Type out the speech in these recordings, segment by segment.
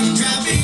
like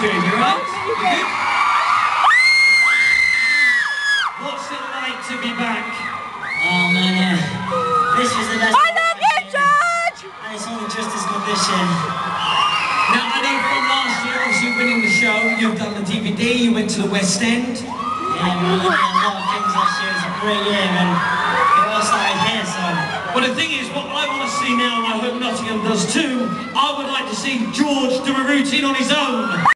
doing? You alright? You? What's it like to be back? Oh man, yeah. This is the best. I love you, George! And it's only just as good this year. Now, I know from last year, obviously winning the show, you've done the DVD, you went to the West End. Yeah, Yeah, man, we did a lot of things last year. It's a great year, and it all started here, so. Well, the thing is, what I want to see now, and I hope Nottingham does too, I would like to see George do a routine on his own.